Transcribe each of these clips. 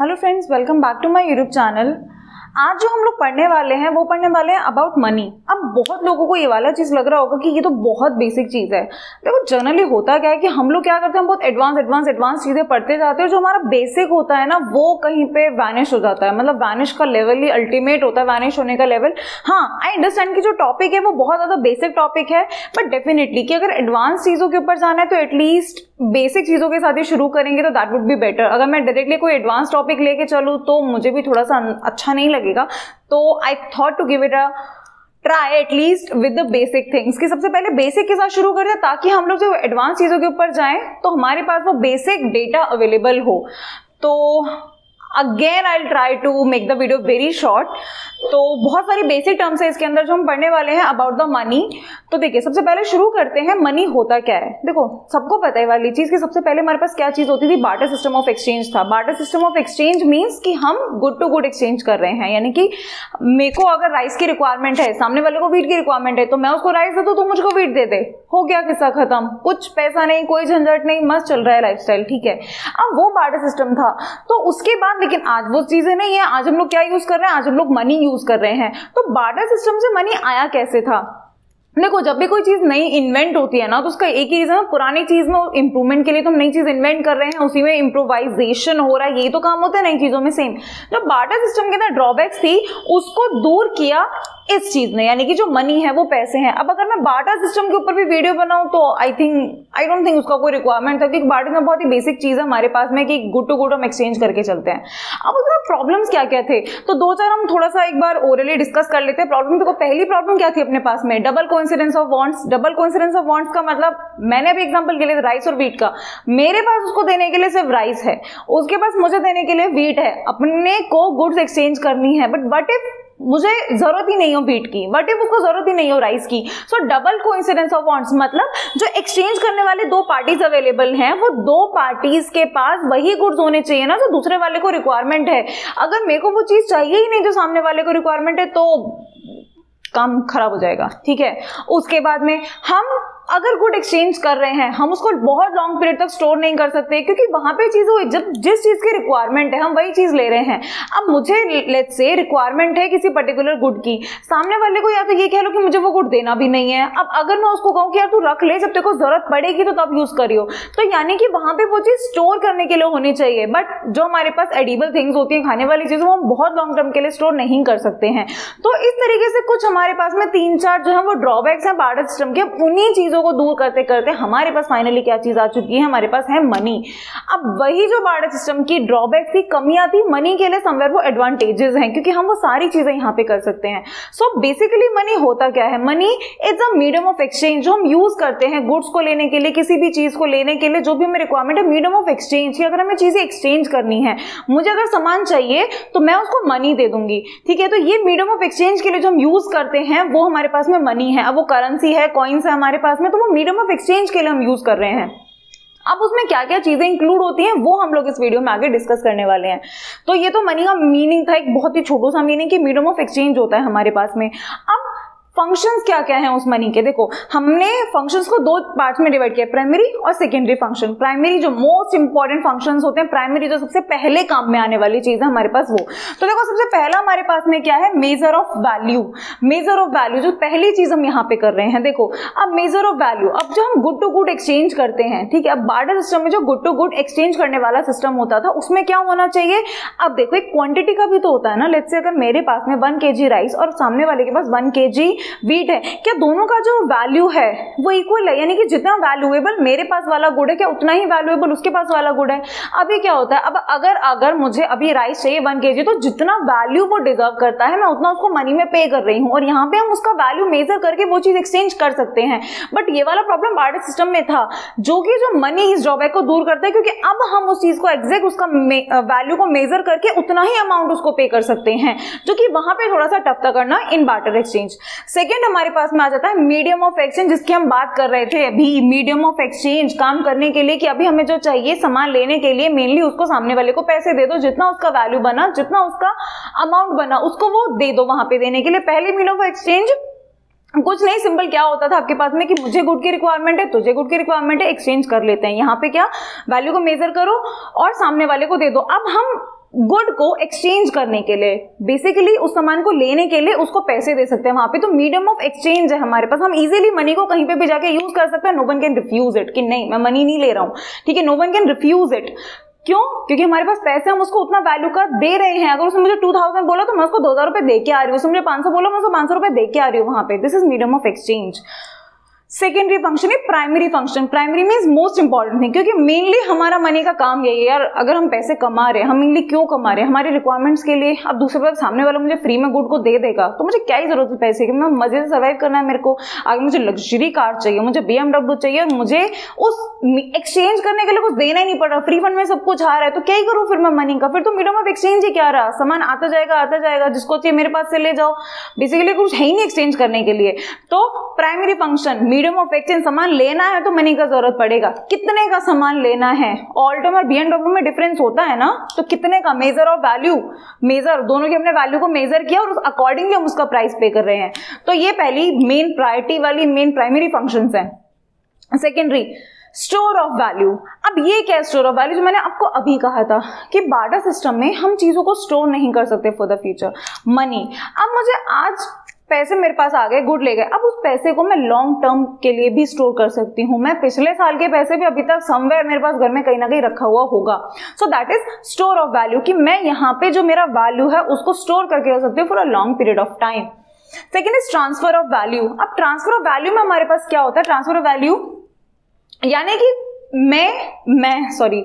Hello friends, welcome back to my YouTube channel. आज जो हम लोग पढ़ने वाले हैं, वो पढ़ने वाले हैं अबाउट मनी अब बहुत लोगों को ये वाला चीज़ लग रहा होगा कि ये तो बहुत बेसिक चीज़ है। देखो जनरली होता क्या है कि हम लोग क्या करते हैं बहुत एडवांस एडवांस एडवांस चीज़ें पढ़ते जाते हैं जो हमारा बेसिक होता है ना, वो कहीं पे वैनिश हो जाता है। मतलब वैनिश का लेवल ही अल्टीमेट होता है वैनिश होने का लेवल हाँ आई अंडरस्टैंड कि जो टॉपिक है, वो बहुत ज़्यादा बेसिक टॉपिक है बट डेफिनेटली कि अगर एडवांस चीज़ों के ऊपर जाना है तो एटलीस्ट बेसिक चीज़ों के साथ ही शुरू करेंगे तो दैट वुड बी बेटर अगर मैं डायरेक्टली कोई एडवांस टॉपिक लेके चलूँ तो मुझे भी थोड़ा सा अच्छा नहीं लगेगा। तो I thought to give it a try at least with the basic things कि सबसे पहले बेसिक के साथ शुरू कर दें ताकि हम लोग जो एडवांस चीज़ों के ऊपर जाएँ तो हमारे पास वो बेसिक डेटा अवेलेबल हो। तो again I try to make the video very short तो बहुत सारी बेसिक टर्म्स है इसके अंदर जो हम पढ़ने वाले हैं अबाउट द मनी तो देखिए, सबसे पहले शुरू करते हैं मनी होता क्या है? देखो, सबको पता है वाली चीज़ कि सबसे पहले हमारे पास क्या चीज़ होती थी? बार्टर सिस्टम ऑफ़ एक्सचेंज था. Barter system of exchange means कि हम गुड टू गुड एक्सचेंज कर रहे हैं. यानी कि मेरे को अगर राइस की रिक्वायरमेंट है, सामने वाले को वीट की रिक्वायरमेंट है तो मैं उसको राइस दे तो मुझको वीट दे दे. हो गया किस्सा खत्म. कुछ पैसा नहीं, कोई झंझट नहीं, मस्त चल रहा है लाइफ ठीक है? अब वो बार्टर सिस्टम था. तो उसके बाद लेकिन आज वो चीज़ें नहीं है। आज हम लोग क्या यूज़ कर रहे हैं? आज हम लोग मनी यूज़ कर रहे हैं। तो बाटर सिस्टम से मनी आया कैसे था? देखो, जब भी कोई चीज़ नई इन्वेंट होती है ना तो उसका एक ही रीजन है, पुरानी चीज़ में इंप्रूवमेंट के लिए तो हम नई चीज़ इन्वेंट कर रहे हैं, उसी में इंप्रोवाइजेशन हो रहा है यही तो काम होता है नई चीज़ों में सेम जब बाटर सिस्टम के अंदर ड्रॉबैक्स थी, उसको दूर किया इस चीज़ ने यानी कि जो मनी है, वो पैसे हैं। अब अगर मैं बार्टर सिस्टम के ऊपर भी वीडियो बनाऊँ तो I think I don't think उसका कोई रिक्वायरमेंट था, क्योंकि बार्टर में बहुत ही बेसिक चीज़ है हमारे पास में, कि गुड टू गुड हम एक्सचेंज करके चलते हैं। अब उसमें प्रॉब्लम्स क्या क्या थे? तो दो चार हम थोड़ा सा एक बार ओरली डिस्कस कर लेते हैं। प्रॉब्लम देखो, पहली प्रॉब्लम क्या थी अपने पास में? Double coincidence of wants double coincidence of wants का मतलब मैंने अभी एग्ज़ाम्पल के लिए राइस और वीट का। मेरे पास उसको देने के लिए सिर्फ़ राइस है। उसके पास मुझे देने के लिए वीट है। अपने को गुड्स एक्सचेंज करनी है। बट वट इफ़ मुझे ज़रूरत ही नहीं हो बीट की बट इफ़ उसको ज़रूरत ही नहीं हो राइस की so double coincidence of wants मतलब जो एक्सचेंज करने वाले दो पार्टीज़ अवेलेबल हैं, वो दो पार्टीज़ के पास वही गुड्स होने चाहिए ना जो दूसरे वाले को रिक्वायरमेंट है। अगर मेरे को वो चीज़ चाहिए ही नहीं जो सामने वाले को रिक्वायरमेंट है तो काम खराब हो जाएगा, ठीक है? उसके बाद में हम अगर गुड एक्सचेंज कर रहे हैं, हम उसको बहुत लॉन्ग पीरियड तक स्टोर नहीं कर सकते, क्योंकि वहाँ पे चीज़ हुई, जब जिस चीज़ की रिक्वायरमेंट है, हम वही चीज़ ले रहे हैं। अब मुझे लेट से रिक्वायरमेंट है किसी पर्टिकुलर गुड की, सामने वाले को या तो ये कह लो कि मुझे वो गुड देना भी नहीं है। अब अगर मैं उसको कहूँ कि यार तू रख ले, जब तेरे को ज़रूरत पड़ेगी तो तब यूज़ करियो। तो यानी कि वहाँ पे वो चीज़ स्टोर करने के लिए होनी चाहिए बट जो हमारे पास एडिबल थिंग्स होती है, खाने वाली चीज़ें, वो हम बहुत लॉन्ग टर्म के लिए स्टोर नहीं कर सकते हैं। तो इस तरीके से कुछ हमारे पास में तीन चार जो है, वो ड्रॉबैक्स हैं बार्टर सिस्टम के, उन्हीं चीज़ों को दूर करते करते हमारे पास फाइनली क्या चीज़ आ चुकी है? हमारे पास है मनी अब वही जो बार्डर सिस्टम की ड्रॉबैक थी, कमियाँ थी मनी के लिए समवेयर वो एडवांटेजेस हैं, क्योंकि हम वो सारी चीज़ें यहाँ पे कर सकते हैं. सो बेसिकली मनी होता क्या है? Money is a medium of exchange जो हम यूज़ करते हैं गुड्स को लेने के लिए, किसी भी चीज़ को लेने के लिए, जो भी हमें रिक्वायरमेंट है मीडियम ऑफ़ एक्सचेंज की अगर हमें चीज़ें एक्सचेंज करनी है, मुझे अगर सामान चाहिए तो मैं उसको मनी दे दूँगी. ठीक है? तो ये मीडियम ऑफ़ एक्सचेंज के लिए जो हम यूज़ करते हैं, वो हमारे पास में मनी है. अब वो करेंसी है कॉइन्स है हमारे पास में तो वो मीडियम ऑफ़ एक्सचेंज के लिए हम यूज़ कर रहे हैं। अब उसमें क्या क्या चीज़ें इंक्लूड होती हैं, वो हम लोग इस वीडियो में आगे डिस्कस करने वाले हैं। तो ये तो मनी का मीनिंग था, एक बहुत ही छोटो सा मीनिंग कि मीडियम ऑफ़ एक्सचेंज होता है हमारे पास में। अब फ़ंक्शंस क्या क्या हैं उस मनी के? देखो, हमने फ़ंक्शंस को दो पार्ट में डिवाइड किया प्राइमरी और सेकेंडरी फ़ंक्शन प्राइमरी जो मोस्ट इंपॉर्टेंट फ़ंक्शंस होते हैं प्राइमरी जो सबसे पहले काम में आने वाली चीज़ है हमारे पास वो। तो देखो, सबसे पहला हमारे पास में क्या है? Measure of value measure of value जो पहली चीज़ हम यहाँ पे कर रहे हैं, देखो। अब मेजर ऑफ़ वैल्यू अब जो हम गुड टू गुड एक्सचेंज करते हैं, ठीक है? अब बार्डर सिस्टम में जो गुड टू गुड एक्सचेंज करने वाला सिस्टम होता था, उसमें क्या होना चाहिए? अब देखो, एक क्वांटिटी का भी तो होता है ना। लेट से अगर मेरे पास में वन के राइस और सामने वाले के पास वन के वीट है। क्या दोनों का जो वैल्यू है, वो इक्वल है? यानी कि जितना वैल्यूएबल मेरे पास वाला गुड है, क्या उतना ही वैल्यूएबल उसके पास वाला गुड है? अभी क्या होता है? अब अगर अगर मुझे अभी राइस चाहिए वन के तो जितना वैल्यू वो डिजर्व करता है, मैं उतना उसको मनी में पे कर रही हूँ। और यहाँ पे हम उसका वैल्यू मेजर करके वो चीज़ एक्सचेंज कर सकते हैं। बट ये वाला प्रॉब्लम बार्टर सिस्टम में था, जो कि जो मनी इस ड्रॉबैक को दूर करता है, क्योंकि अब हम उस चीज़ को एग्जैक्ट उसका वैल्यू को मेजर करके उतना ही अमाउंट उसको पे कर सकते हैं, जो कि वहाँ पे थोड़ा सा टफ था करना इन बार्टर एक्सचेंज सेकेंड हमारे पास में आ जाता है मीडियम ऑफ़ एक्सचेंज जिसकी हम बात कर रहे थे अभी। मीडियम ऑफ़ एक्सचेंज काम करने के लिए कि अभी हमें जो चाहिए सामान लेने के लिए मेनली उसको सामने वाले को पैसे दे दो, जितना उसका वैल्यू बना, जितना उसका अमाउंट बना, उसको वो दे दो वहाँ पे देने के लिए। पहले मीडियम ऑफ़ एक्सचेंज कुछ नहीं सिंपल क्या होता था आपके पास में कि मुझे गुड की रिक्वायरमेंट है, तुझे गुड की रिक्वायरमेंट है एक्सचेंज कर लेते हैं। यहाँ पे क्या? वैल्यू को मेजर करो और सामने वाले को दे दो। अब हम गुड को एक्सचेंज करने के लिए बेसिकली उस सामान को लेने के लिए उसको पैसे दे सकते हैं। वहाँ पे तो मीडियम ऑफ़ एक्सचेंज है हमारे पास। हम इजीली मनी को कहीं पे भी जाके यूज़ कर सकते हैं। No one can refuse it कि नहीं, मैं मनी नहीं ले रहा हूँ। ठीक है no one can refuse it क्यों? क्योंकि हमारे पास पैसे हम उसको उतना वैल्यू का दे रहे हैं। अगर उसने मुझे टू थाउज़ेंड बोला तो मैं उसको दो हज़ार रुपए दे के आ रही हूँ। उसने मुझे पाँच सौ बोला, मैं उसको पाँच सौ रुपए दे के आ रही हूँ वहाँ पे। This is medium of exchange secondary function है primary function primary mean most important thing क्योंकि मेनली हमारा मनी का काम यही है, यार, अगर हम पैसे कमा रहे हैं, हम मेनली क्यों कमा रहे हैं? हमारे रिक्वायरमेंट्स के लिए अब दूसरे बार सामने वाला मुझे फ्री में गुड को दे देगा तो मुझे क्या ही ज़रूरत है पैसे की? मैं मज़े से सर्वाइव करना है मेरे को। आगे मुझे लग्जरी कार चाहिए, मुझे बीएमडब्ल्यू चाहिए, मुझे उस एक्सचेंज करने के लिए कुछ देना ही नहीं पड़ रहा। फ्री फंड में सब कुछ आ रहा है तो क्या ही करूँ फिर मैं मनी का? फिर तो मीडियम ऑफ़ एक्सचेंज ही क्या रहा? सामान आता जाएगा आता जाएगा, जिसको चाहिए मेरे पास से ले जाओ। बेसिकली कुछ है ही नहीं एक्सचेंज करने के लिए। तो primary function medium of exchange सामान लेना है तो मनी का ज़रूरत पड़ेगा। कितने का सामान लेना है? ऑल्टो और बीएमडब्ल्यू में डिफरेंस होता है ना? तो कितने का? मेजर ऑफ़ वैल्यू मेजर दोनों की हमने वैल्यू को मेजर किया और उस अकॉर्डिंगली हम उसका प्राइस पे कर रहे हैं। तो ये पहली मेन प्रायोरिटी वाली मेन प्राइमरी फ़ंक्शन है। सेकेंडरी स्टोर ऑफ़ वैल्यू अब ये क्या है स्टोर ऑफ़ वैल्यू जो मैंने आपको अभी कहा था कि बाटा सिस्टम में हम चीज़ों को स्टोर नहीं कर सकते फॉर द फ्यूचर मनी अब मुझे आज पैसे मेरे पास आ गए, गुड ले गए। अब उस पैसे को मैं लॉन्ग टर्म के लिए भी स्टोर कर सकती हूँ। मैं पिछले साल के पैसे भी अभी तक समवेयर मेरे पास घर में कहीं ना कहीं रखा हुआ होगा। So that is store of value कि मैं यहाँ पे जो मेरा वैल्यू है, उसको स्टोर करके रख सकती हूँ for a long period of time second is transfer of value अब ट्रांसफ़र ऑफ़ वैल्यू में हमारे पास क्या होता है? ट्रांसफ़र ऑफ़ वैल्यू यानी कि मैं मैं sorry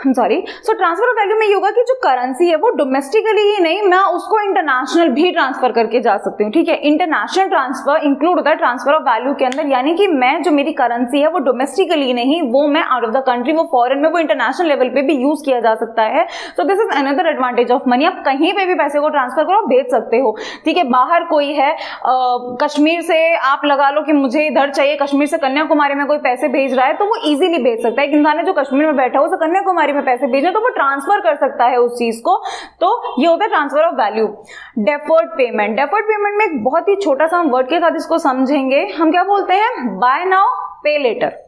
sorry so transfer of value में ये होगा कि जो करेंसी है वो डोमेस्टिकली ही नहीं मैं उसको इंटरनेशनल भी ट्रांसफ़र करके जा सकती हूँ ठीक है? इंटरनेशनल ट्रांसफ़र इंक्लूड होता है ट्रांसफ़र ऑफ़ वैल्यू के अंदर यानी कि मैं जो मेरी करेंसी है वो डोमेस्टिकली नहीं वो मैं आउट ऑफ़ द कंट्री वो फॉरन में वो इंटरनेशनल लेवल पे भी यूज़ किया जा सकता है। So this is another advantage of money आप कहीं पे भी पैसे को ट्रांसफ़र करो भेज सकते हो ठीक है? बाहर कोई है आ, कश्मीर से आप लगा लो कि मुझे इधर चाहिए कश्मीर से कन्याकुमारी में कोई पैसे भेज रहा है तो वो इजीली भेज सकता है। एक इंसान है जो कश्मीर में बैठा हो उसे कन्याकुमारी में पैसे भेजने तो वो ट्रांसफ़र कर सकता है उस चीज़ को। तो ये होता है transfer of value deferred payment deferred payment में एक बहुत ही छोटा सा हम वर्ड के साथ इसको समझेंगे। हम क्या बोलते हैं? बाय नाउ पे लेटर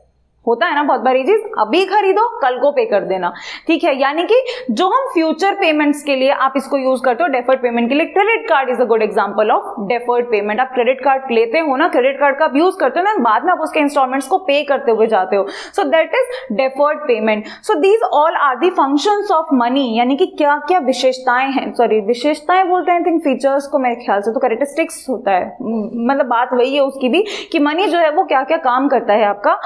होता है ना बहुत बारी चीज़, अभी खरीदो, कल को पे कर देना। ठीक है? यानी कि जो हम फ्यूचर पेमेंट्स के लिए आप इसको यूज़ करते हो डेफर्ड पेमेंट के लिए credit card is a good example of deferred payment आप क्रेडिट कार्ड लेते हो ना क्रेडिट कार्ड का आप यूज़ करते हो ना, बाद में आप उसके इंस्टॉलमेंट्स को पे करते हुए जाते हो। So that is deferred payment so these all are the function of money यानी कि क्या क्या विशेषताएँ हैं? सॉरी विशेषताएँ बोलते हैं थिंक फीचर्स को मेरे ख्याल से तो करेक्टरिस्टिक्स होता है। मतलब बात वही है उसकी भी कि मनी जो है वो क्या क्या काम करता है आपका?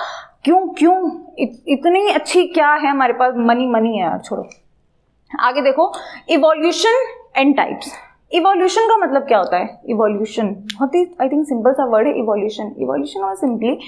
क्यों क्यों? इत, इतनी अच्छी क्या है हमारे पास? मनी मनी है यार छोड़ो। आगे देखो इवोल्यूशन एंड टाइप्स इवोल्यूशन का मतलब क्या होता है? इवोल्यूशन बहुत ही आई थिंक सिंपल सा वर्ड है इवोल्यूशन इवोल्यूशन और सिंपली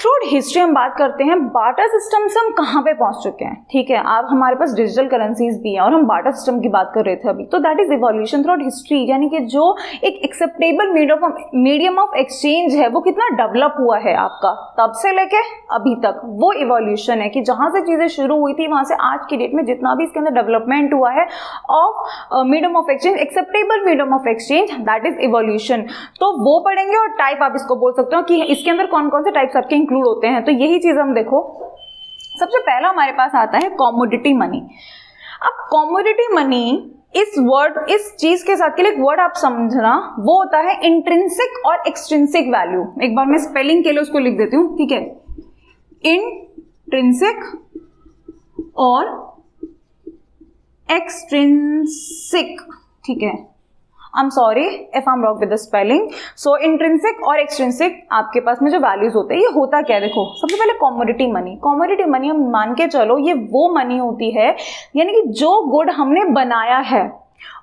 थ्रूट हिस्ट्री हम बात करते हैं बाटा सिस्टम से हम कहाँ पे पहुँच चुके हैं? ठीक है, आप हमारे पास डिजिटल करेंसीज भी हैं और हम बाटा सिस्टम की बात कर रहे थे अभी। तो that is evolution throughout history यानी कि जो एक एक्सेप्टेबल मीडियम ऑफ़ एक्सचेंज है, वो कितना डेवलप हुआ है आपका? तब से लेके अभी तक वो इवोल्यूशन है कि जहाँ से चीज़ें शुरू हुई थी, वहाँ से आज की डेट में जितना भी इसके अंदर डेवलपमेंट हुआ है of medium of exchange acceptable medium of exchange that is evolution तो वो पढ़ेंगे और टाइप आप इसको बोल सकते हो कि इसके अंदर कौन कौन से टाइप्स आपके इंक्लूड होते हैं तो यही चीज़ हम देखो। सबसे पहला हमारे पास आता है कॉमोडिटी मनी अब कॉमोडिटी मनी इस वर्ड इस चीज़ के साथ के लिए एक वर्ड आप समझना, वो होता है इंट्रेंसिक और एक्सट्रिंसिक वैल्यू एक बार मैं स्पेलिंग के लिए उसको लिख देती हूँ, ठीक है? इंट्रिंसिक और एक्सट्रिंसिक ठीक है? I am sorry if I am wrong with the spelling so intrinsic और एक्सट्रेंसिक आपके पास में जो वैल्यूज़ होते हैं, ये होता क्या है देखो? सबसे पहले कॉमोडिटी मनी कॉमोडिटी मनी हम मान के चलो, ये वो मनी होती है, यानी कि जो गुड हमने बनाया है,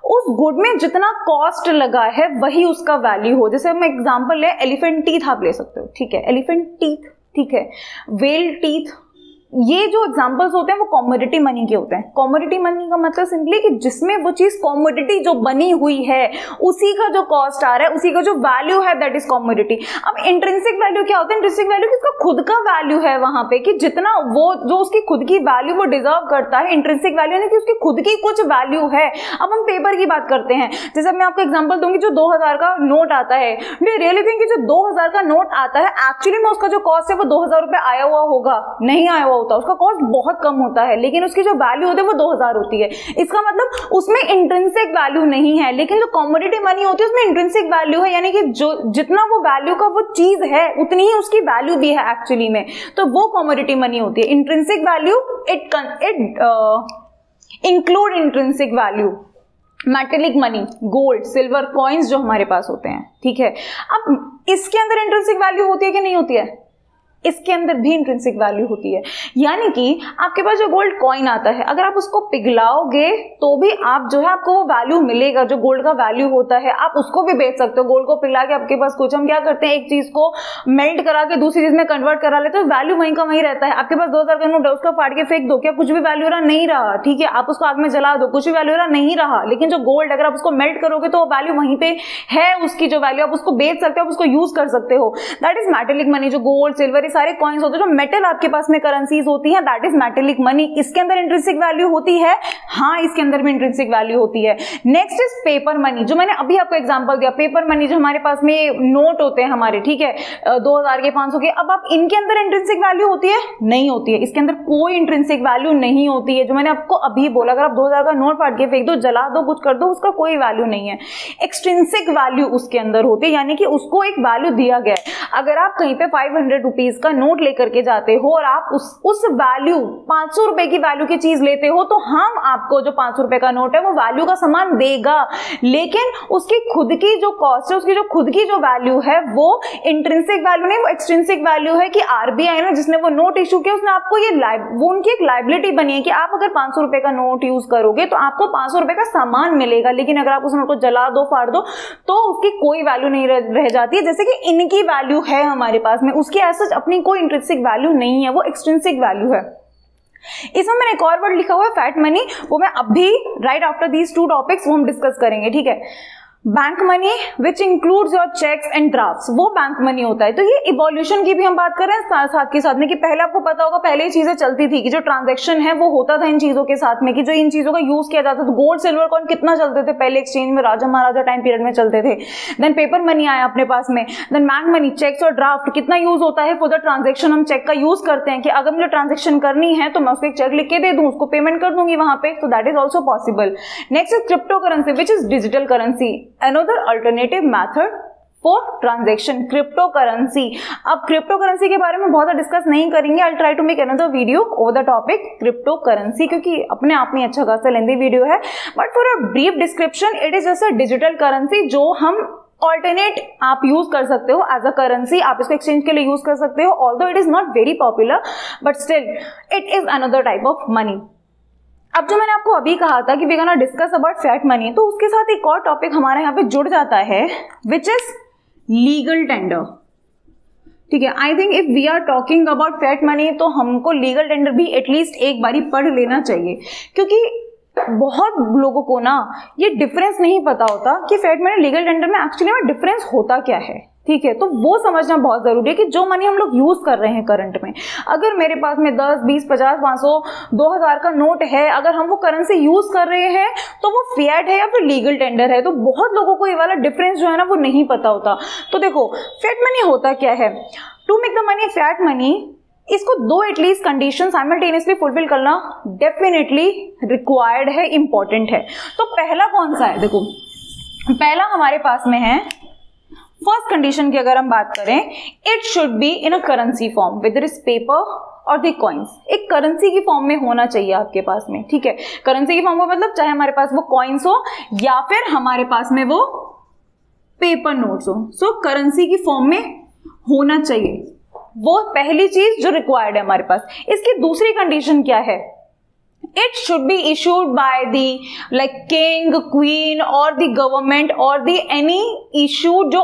उस गुड में जितना कॉस्ट लगा है, वही उसका वैल्यू हो। जैसे हम एग्ज़ाम्पल ले एलिफेंट टीथ आप ले सकते हो, ठीक है? एलिफेंट टीथ ठीक है? वेल टीथ ये जो एग्जाम्पल्स होते हैं, वो कॉमोडिटी मनी के होते हैं। कॉमोडिटी मनी का मतलब सिंपली कि जिसमें वो चीज़ कॉमोडिटी जो बनी हुई है, उसी का जो कॉस्ट आ रहा है, उसी का जो वैल्यू है दैट इज़ कॉमोडिटी अब इंट्रेंसिक वैल्यू क्या होता है? इंट्रेंसिक वैल्यू किसका खुद का वैल्यू है वहाँ पे, कि जितना वो, जो उसकी खुद की वैल्यू वो डिजर्व करता है इंट्रेंसिक वैल्यू यानी कि उसकी खुद की कुछ वैल्यू है। अब हम पेपर की बात करते हैं। जैसे मैं आपको एग्ज़ाम्पल दूँगी जो दो हज़ार का नोट आता है। डू रियली थिंक जो दो हज़ार का नोट आता है एक्चुअली में उसका जो कॉस्ट है, वो दो आया हुआ होगा, नहीं आया हुआ होता है, उसका कॉस्ट बहुत कम होता है, लेकिन उसकी जो वैल्यू होती है वो दो हज़ार होती है। इसका मतलब उसमें इंट्रेंसिक वैल्यू नहीं है, लेकिन जो कॉमोडिटी मनी होती है उसमें इंट्रेंसिक वैल्यू है, यानी कि जो, जितना वो वैल्यू का वो चीज़ है, उतनी ही उसकी वैल्यू भी है एक्चुअली में। तो वो कॉमोडिटी मनी होती है। Intrinsic value it it include intrinsic value metallic money gold silver coins जो हमारे पास होते हैं, ठीक है? अब इसके अंदर इंट्रेंसिक वैल्यू होती है कि नहीं होती है? इसके अंदर भी इंट्रेंसिक वैल्यू होती है। यानी कि आपके पास जो गोल्ड कॉइन आता है, अगर आप उसको पिघलाओगे तो भी आप जो है, आपको वो वैल्यू मिलेगा। जो गोल्ड का वैल्यू होता है, आप उसको भी बेच सकते हो। गोल्ड को पिघला के आपके पास कुछ, हम क्या करते हैं, एक चीज़ को मेल्ट करा के दूसरी चीज़ में कन्वर्ट करा लेते हैं वैल्यू वहीं का वहीं रहता है। आपके पास दो हज़ार का नोट है, उसका फाड़ के फेंक दो। क्या कुछ भी वैल्यू रहा नहीं रहा? ठीक है, आप उसको आग में जला दो, कुछ भी वैल्यू रहा नहीं रहा। लेकिन जो गोल्ड अगर आप उसको मेल्ट करोगे तो वैल्यू वहीं पे है, उसकी जो वैल्यू आप उसको बेच सकते हो, आप उसको यूज़ कर सकते हो। दैट इज़ मेटेलिक मनी जो गोल्ड सिल्वर सारे कॉइन्स होते हैं, जो मेटल आपके पास में करेंसीज होती है दैट इज़ मेटेलिक मनी इसके अंदर इंट्रेंसिक वैल्यू होती है? हाँ इसके अंदर भी इंट्रेंसिक वैल्यू होती है. नेक्स्ट इज़ पेपर मनी जो मैंने अभी आपको एग्जांपल दिया पेपर मनी जो हमारे पास में नोट होते हैं हमारे, ठीक है? दो हज़ार के पाँच सौ के, अब आप इनके अंदर इंट्रेंसिक वैल्यू होती है? नहीं होती है. इसके अंदर कोई इंट्रेंसिक वैल्यू नहीं होती है. जो मैंने आपको अभी बोला, अगर आप दो हज़ार का नोट फाट के फेंक दो, जला दो, कुछ कर दो, उसका कोई वैल्यू नहीं है. एक्सट्रेंसिक वैल्यू उसके अंदर होती है, यानी कि उसको एक वैल्यू दिया गया है. अगर आप कहीं पे फाइव हंड्रेड रुपीज़ का नोट लेकर के जाते हो और आप उस उस वैल्यू पाँच सौ रुपए की वैल्यू की चीज़ लेते हो तो हम आपको जो पाँच सौ रुपए का नोट है, वो वैल्यू का सामान देगा। लेकिन उसकी खुद की जो कॉस्ट है, उसकी जो खुद की जो वैल्यू है, वो इंट्रेंसिक वैल्यू नहीं, वो एक्सट्रेंसिक वैल्यू है कि आरबीआई ने, जिसने वो नोट इशू किया, उसने आपको ये वो उनकी एक लाइबिलिटी बनी है कि आप अगर पाँच सौ रुपए का नोट यूज़ करोगे तो आपको पाँच सौ रुपए का सामान मिलेगा। लेकिन अगर आप उस नोट को जला दो, फाड़ दो तो उसकी कोई वैल्यू नहीं रह जाती है। जैसे कि इनकी वैल्यू है हमारे पास में, उसकी ऐसा अपनी कोई इंट्रेंसिक वैल्यू नहीं है, वो एक्सटेंसिक वैल्यू है। इसमें मैंने एक और वर्ड लिखा हुआ है फैट मनी वो मैं अभी right after these two topics वो हम डिस्कस करेंगे, ठीक है? Bank money which includes your cheques and draft वो बैंक मनी होता है। तो ये इवोल्यूशन की भी हम बात कर रहे हैं, साथ के साथ में कि पहले आपको पता होगा, पहले ही चीज़ें चलती थी कि जो ट्रांजेक्शन है, वो होता था इन चीज़ों के साथ में कि जो इन चीज़ों का यूज़ किया जाता था। गोल्ड सिल्वर कॉइन कितना चलते थे? पहले एक्सचेंज में राजा महाराजा टाइम पीरियड में चलते थे। देन पेपर मनी आया अपने पास में। देन बैंक मनी चेक्स और ड्राफ्ट कितना यूज़ होता है? फॉर द ट्रांजेक्शन हम चेक का यूज़ करते हैं कि अगर मुझे ट्रांजेक्शन करनी है तो मैं उसको एक चेक लिख के दे दूँ, उसको पेमेंट कर दूँगी वहाँ पे। तो that is also possible next is crypto currency which is digital currency alter alternative method for transaction crypto currency अब क्रिप्टो करेंसी के बारे में बहुत डिस्कस नहीं करेंगे। I try to make another video over the topic crypto currency क्योंकि अपने आप में अच्छा खासा लेंदी वीडियो है। But for a brief description it is just a digital currency जो हम ऑल्टरनेट आप यूज़ कर सकते हो एज अ करेंसी आप इसको एक्सचेंज के लिए यूज़ कर सकते हो all it is not very popular but still it is another type of money अब जो मैंने आपको अभी कहा था कि we gonna discuss about fiat money तो उसके साथ एक और टॉपिक हमारे यहाँ पे जुड़ जाता है विच इज़ लीगल टेंडर ठीक है I think if we are talking about fiat money तो हमको लीगल टेंडर भी एटलीस्ट एक बारी पढ़ लेना चाहिए। क्योंकि बहुत लोगों को ना ये डिफरेंस नहीं पता होता कि फैट मनी लीगल टेंडर में एक्चुअली में डिफरेंस होता क्या है। ठीक है? तो वो समझना बहुत ज़रूरी है कि जो मनी हम लोग यूज़ कर रहे हैं करंट में। अगर मेरे पास में दस, बीस, पचास, पाँच सौ, दो हज़ार का नोट है, अगर हम वो करेंसी यूज़ कर रहे हैं तो वो फेट है या फिर लीगल टेंडर है? तो बहुत लोगों को ये वाला डिफरेंस जो है ना, वो नहीं पता होता। तो देखो फेट मनी होता क्या है? To make the money fiat money इसको दो at least condition simultaneously fulfil करना डेफिनेटली रिक्वायर्ड है इंपॉर्टेंट है। तो पहला कौन सा है? देखो, पहला हमारे पास में है फ़र्स्ट कंडीशन की अगर हम बात करें it should be in a currency form with is paper और द कॉइन्स एक करेंसी की फॉर्म में होना चाहिए आपके पास में, ठीक है? करेंसी की फॉर्म में मतलब चाहे हमारे पास वो कॉइन्स हो, या फिर हमारे पास में वो पेपर नोट्स हो. सो करेंसी की फॉर्म में होना चाहिए. वो पहली चीज़ जो रिक्वायर्ड है हमारे पास. इसकी दूसरी कंडीशन क्या है? It should be issued by the like king queen or the government or the any issue जो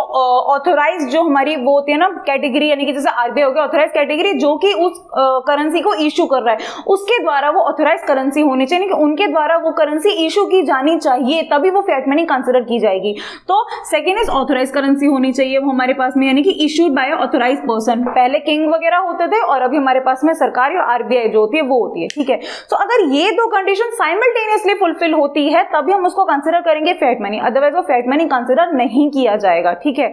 ऑथोराइज uh, जो हमारी वो होती है ना कैटेगरी यानी कि जैसे आरबीआई हो गया ऑथोराइज कैटेगरी जो कि उस करेंसी uh, को इशू कर रहा है। उसके द्वारा वो ऑथोराइज करेंसी होनी चाहिए कि उनके द्वारा वो करेंसी इशू की जानी चाहिए तभी वो फैट मनी कंसिडर की जाएगी। तो सेकेंड इज़ ऑथोराइज करेंसी होनी चाहिए वो हमारे पास में यानी कि इशूड बाय ऑथोराइज पर्सन पहले किंग वगैरह होते थे और अभी हमारे पास में सरकारी और आरबीआई जो होती है वो होती है ठीक है? तो अगर ये दो कंडीशन साइमल्टेनियसली फुलफिल होती है, तभी हम उसको कंसिडर करेंगे फैट मनी अदरवाइज़ वो फैट मनी कंसिडर नहीं किया जाएगा, ठीक है?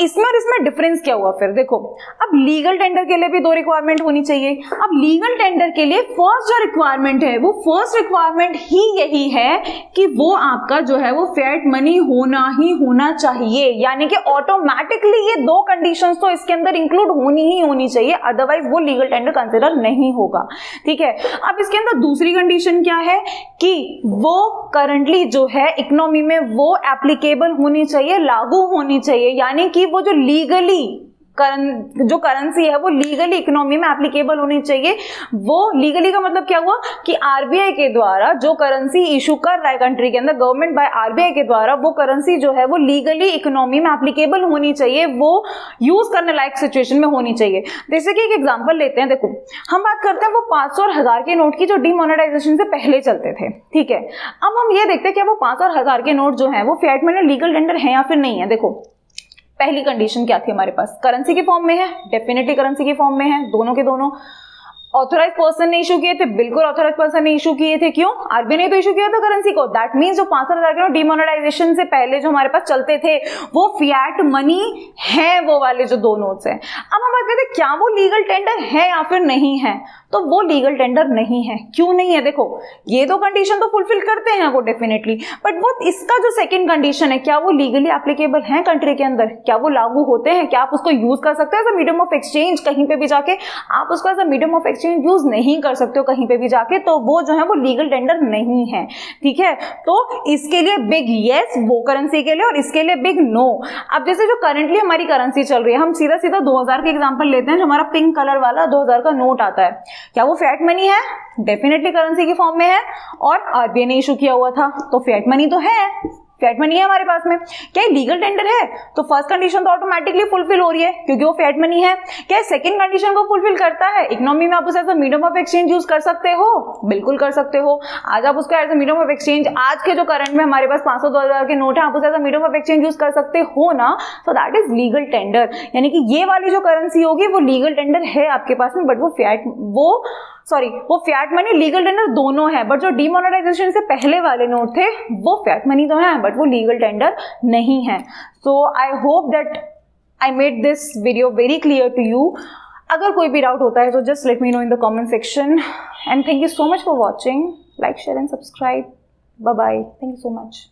इसमें और इसमें डिफरेंस क्या हुआ फिर? देखो, अब लीगल टेंडर के लिए भी दो रिक्वायरमेंट होनी चाहिए। अब लीगल टेंडर के लिए फ़र्स्ट जो रिक्वायरमेंट है, वो फ़र्स्ट रिक्वायरमेंट ही यही है कि वो आपका जो है, वो फेट मनी होना ही होना चाहिए। यानी कि ऑटोमेटिकली ये दो कंडीशंस तो इसके अंदर इंक्लूड होनी ही होनी चाहिए अदरवाइज़ वो लीगल टेंडर कंसिडर नहीं होगा। ठीक है? अब इसके अंदर दूसरी कंडीशन क्या है कि वो करंटली जो है इकोनॉमी में वो एप्लीकेबल होनी चाहिए, लागू होनी चाहिए। यानी कि वो जो लीगली करन जो करेंसी है, वो लीगली इकोनॉमी में एप्लीकेबल होनी चाहिए। वो लीगली का मतलब क्या हुआ कि आरबीआई के द्वारा जो करेंसी इशू कर रहा है कंट्री के अंदर गवर्नमेंट बाय आरबीआई के द्वारा वो करेंसी जो है, वो लीगली इकोनॉमी में एप्लीकेबल होनी चाहिए, वो यूज़ करने लायक सिचुएशन में होनी चाहिए। जैसे कि एक एग्ज़ाम्पल लेते हैं, देखो, हम बात करते हैं वो पाँच और हज़ार के नोट की जो डिमोनेटाइजेशन से पहले चलते थे, ठीक है? अब हम ये देखते हैं कि वो पाँच और हज़ार के नोट जो है, वो फैट में लीगल टेंडर है या फिर नहीं है। देखो पहली कंडीशन क्या थी हमारे पास? करेंसी के फॉर्म में है डेफिनेटली करेंसी के फॉर्म में है, दोनों के दोनों। ऑथोराइज पर्सन ने इशू किए थे, बिल्कुल ऑथोराइज पर्सन ने इशू किए थे, क्यों? आरबीआई ने तो इशू किया था करेंसी को। दैट मीन जो पाँच हज़ार के डिमोनेटाइजेशन से पहले जो हमारे पास चलते थे, वो फियाट मनी है वो वाले जो दो नोट्स हैं। अब हम बात करते क्या वो लीगल टेंडर है या फिर नहीं है? तो वो लीगल टेंडर नहीं है। क्यों नहीं है? देखो, ये तो कंडीशन तो फुलफिल करते हैं वो डेफिनेटली बट वो इसका जो सेकंड कंडीशन है, क्या वो लीगली एप्लीकेबल है कंट्री के अंदर? क्या वो लागू होते हैं? क्या आप उसको यूज़ कर सकते हो मीडियम ऑफ़ एक्सचेंज कहीं पे भी जाके? आप उसको as a medium of exchange use नहीं कर सकते हो कहीं पे भी जाके तो वो जो है वो लीगल टेंडर नहीं है। ठीक है? तो इसके लिए बिग येस वो करेंसी के लिए और इसके लिए बिग नो अब जैसे जो करंटली हमारी करेंसी चल रही है, हम सीधा सीधा 2000 के एग्जांपल लेते हैं, जो हमारा पिंक कलर वाला 2000 का नोट आता है। क्या वो फैट मनी है? डेफिनेटली करेंसी के फॉर्म में है और आरबीआई ने इशू किया हुआ था तो फैट मनी तो है। फैट मनी है हमारे पास में। क्या लीगल टेंडर है? तो फ़र्स्ट कंडीशन तो ऑटोमेटिकली फुलफिल हो रही है, क्योंकि वो फैट मनी है। क्या सेकंड कंडीशन को फुलफिल करता है? इकोनॉमी में आप उसे मीडियम ऑफ़ एक्सचेंज यूज़ कर सकते हो। बिल्कुल कर सकते हो। आज आप उसका as a medium of exchange आज के जो करंट में हमारे पास पाँच सौ के नोट है, आप उसे मीडियम ऑफ़ एक्सचेंज यूज़ कर सकते हो ना? तो दैट इज़ लीगल टेंडर यानी कि ये वाली जो करेंसी होगी, वो लीगल टेंडर है आपके पास में बट वो फैट वो सॉरी वो फैट मनी लीगल टेंडर दोनों है बट जो डीमोनेटाइजेशन से पहले वाले नोट थे, वो फैट मनी तो है। बट वो लीगल टेंडर नहीं है. So I hope that I made this video very clear to you अगर कोई भी डाउट होता है तो just let me know in the comment section and thank you so much for watching like share and subscribe bye bye thank you so much